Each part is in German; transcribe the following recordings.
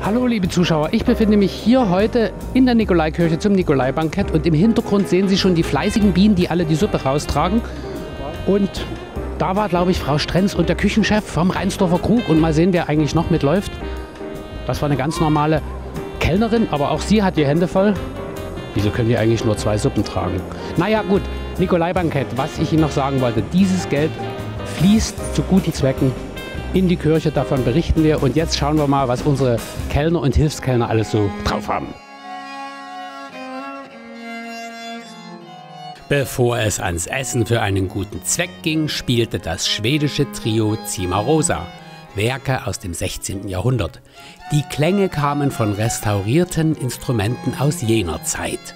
Hallo liebe Zuschauer, ich befinde mich hier heute in der Nikolaikirche zum Nikolaibankett und im Hintergrund sehen Sie schon die fleißigen Bienen, die alle die Suppe raustragen. Und da war, glaube ich, Frau Strenz und der Küchenchef vom Rheinsdorfer Krug und mal sehen, wer eigentlich noch mitläuft. Das war eine ganz normale Kellnerin, aber auch sie hat die Hände voll. Wieso können die eigentlich nur zwei Suppen tragen? Naja gut, Nikolaibankett, was ich Ihnen noch sagen wollte, dieses Geld fließt zu guten Zwecken in die Kirche. Davon berichten wir. Und jetzt schauen wir mal, was unsere Kellner und Hilfskellner alles so drauf haben. Bevor es ans Essen für einen guten Zweck ging, spielte das schwedische Trio Cimarosa. Werke aus dem 16. Jahrhundert. Die Klänge kamen von restaurierten Instrumenten aus jener Zeit.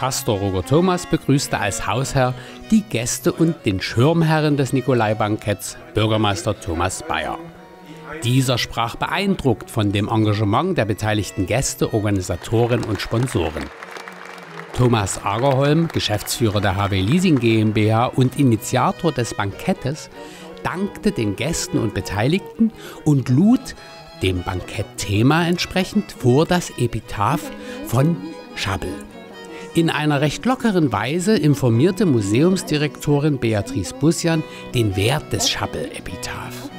Pastor Roger Thomas begrüßte als Hausherr die Gäste und den Schirmherren des Nikolaibanketts, Bürgermeister Thomas Bayer. Dieser sprach beeindruckt von dem Engagement der beteiligten Gäste, Organisatoren und Sponsoren. Thomas Agerholm, Geschäftsführer der HW Leasing GmbH und Initiator des Bankettes, dankte den Gästen und Beteiligten und lud dem Bankettthema entsprechend vor das Epitaph von Schabel. In einer recht lockeren Weise informierte Museumsdirektorin Beatrice Bussian den Wert des Schabbel-Epitaph.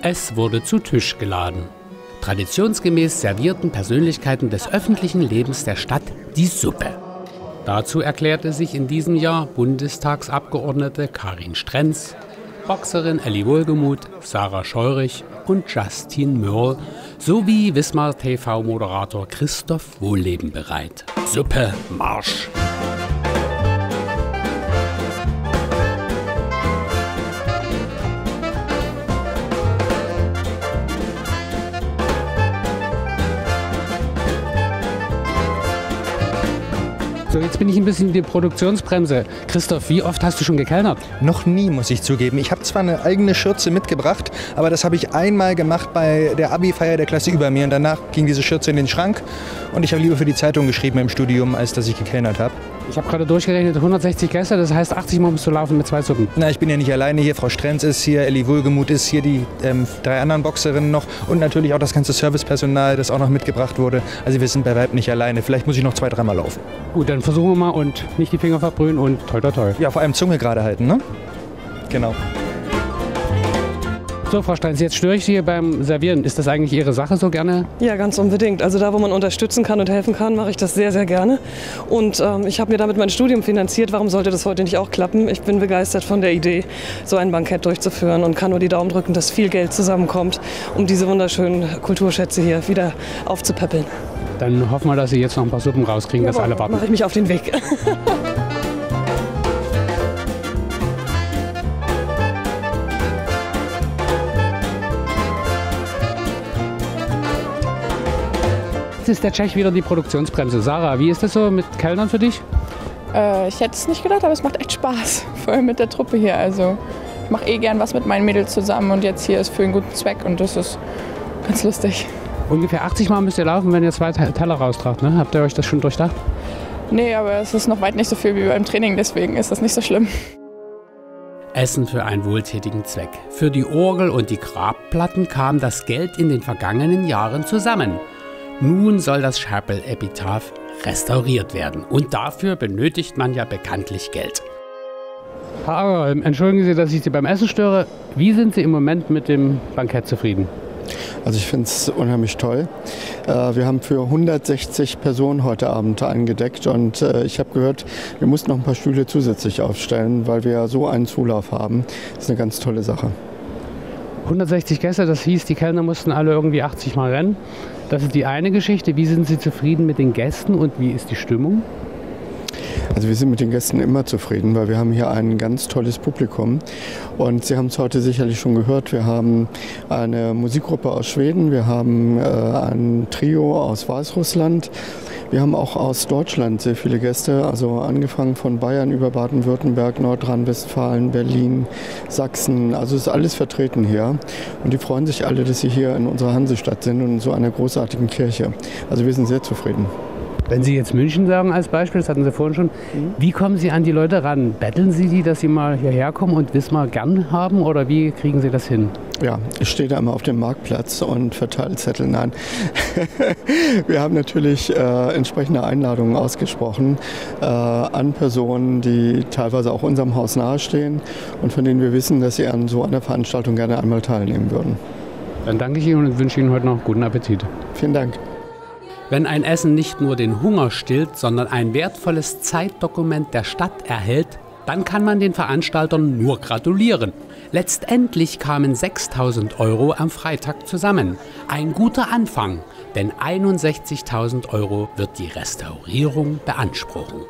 Es wurde zu Tisch geladen. Traditionsgemäß servierten Persönlichkeiten des öffentlichen Lebens der Stadt die Suppe. Dazu erklärte sich in diesem Jahr Bundestagsabgeordnete Karin Strenz, Boxerin Elli Wohlgemuth, Sarah Scheurich und Justin Mörl sowie Wismar TV-Moderator Christoph Wohlleben bereit. Suppe Marsch! So, jetzt bin ich ein bisschen die Produktionsbremse. Christoph, wie oft hast du schon gekellnert? Noch nie, muss ich zugeben. Ich habe zwar eine eigene Schürze mitgebracht, aber das habe ich einmal gemacht bei der Abi-Feier der Klasse über mir und danach ging diese Schürze in den Schrank und ich habe lieber für die Zeitung geschrieben im Studium, als dass ich gekellnert habe. Ich habe gerade durchgerechnet, 160 Gäste, das heißt 80 Mal musst du laufen mit zwei Suppen. Na, ich bin ja nicht alleine hier. Frau Strenz ist hier, Elli Wohlgemuth ist hier, die ähm, drei anderen Boxerinnen noch und natürlich auch das ganze Servicepersonal, das auch noch mitgebracht wurde. Also wir sind bei Weib nicht alleine. Vielleicht muss ich noch zwei, dreimal laufen. Gut, dann versuchen wir mal und nicht die Finger verbrühen und toll, toll, toll. Ja, vor allem Zunge gerade halten, ne? Genau. So, Frau Steins, jetzt störe ich Sie hier beim Servieren. Ist das eigentlich Ihre Sache so gerne? Ja, ganz unbedingt. Also da, wo man unterstützen kann und helfen kann, mache ich das sehr, sehr gerne. Und ähm, ich habe mir damit mein Studium finanziert. Warum sollte das heute nicht auch klappen? Ich bin begeistert von der Idee, so ein Bankett durchzuführen und kann nur die Daumen drücken, dass viel Geld zusammenkommt, um diese wunderschönen Kulturschätze hier wieder aufzupäppeln. Dann hoffen wir, dass Sie jetzt noch ein paar Suppen rauskriegen, dass alle warten. mache ich mich auf den Weg. Jetzt ist der Tschech wieder die Produktionsbremse. Sarah, wie ist das so mit Kellnern für dich? Äh, ich hätte es nicht gedacht, aber es macht echt Spaß. Vor allem mit der Truppe hier. Also ich mache eh gern was mit meinen Mädels zusammen und jetzt hier ist für einen guten Zweck und das ist ganz lustig. Ungefähr 80 Mal müsst ihr laufen, wenn ihr zwei Teller raustragt. Ne? Habt ihr euch das schon durchdacht? Nee, aber es ist noch weit nicht so viel wie beim Training, deswegen ist das nicht so schlimm. Essen für einen wohltätigen Zweck. Für die Orgel und die Grabplatten kam das Geld in den vergangenen Jahren zusammen. Nun soll das Chapel-Epitaph restauriert werden. Und dafür benötigt man ja bekanntlich Geld. Herr Agerholm, entschuldigen Sie, dass ich Sie beim Essen störe. Wie sind Sie im Moment mit dem Bankett zufrieden? Also ich finde es unheimlich toll. Äh, wir haben für 160 Personen heute Abend eingedeckt und äh, ich habe gehört, wir mussten noch ein paar Stühle zusätzlich aufstellen, weil wir so einen Zulauf haben. Das ist eine ganz tolle Sache. 160 Gäste, das hieß, die Kellner mussten alle irgendwie 80 Mal rennen. Das ist die eine Geschichte. Wie sind Sie zufrieden mit den Gästen und wie ist die Stimmung? Also wir sind mit den Gästen immer zufrieden, weil wir haben hier ein ganz tolles Publikum. Und Sie haben es heute sicherlich schon gehört, wir haben eine Musikgruppe aus Schweden, wir haben äh, ein Trio aus Weißrussland, wir haben auch aus Deutschland sehr viele Gäste, also angefangen von Bayern über Baden-Württemberg, Nordrhein-Westfalen, Berlin, Sachsen. Also ist alles vertreten hier. Und die freuen sich alle, dass sie hier in unserer Hansestadt sind und in so einer großartigen Kirche. Also wir sind sehr zufrieden. Wenn Sie jetzt München sagen als Beispiel, das hatten Sie vorhin schon, wie kommen Sie an die Leute ran? Betteln Sie die, dass sie mal hierher kommen und Wismar gern haben oder wie kriegen Sie das hin? Ja, ich stehe da immer auf dem Marktplatz und verteile Zettel. Nein, wir haben natürlich äh, entsprechende Einladungen ausgesprochen äh, an Personen, die teilweise auch unserem Haus nahestehen und von denen wir wissen, dass sie an so einer Veranstaltung gerne einmal teilnehmen würden. Dann danke ich Ihnen und wünsche Ihnen heute noch guten Appetit. Vielen Dank. Wenn ein Essen nicht nur den Hunger stillt, sondern ein wertvolles Zeitdokument der Stadt erhält, dann kann man den Veranstaltern nur gratulieren. Letztendlich kamen 6000 Euro am Freitag zusammen. Ein guter Anfang, denn 61.000 Euro wird die Restaurierung beanspruchen.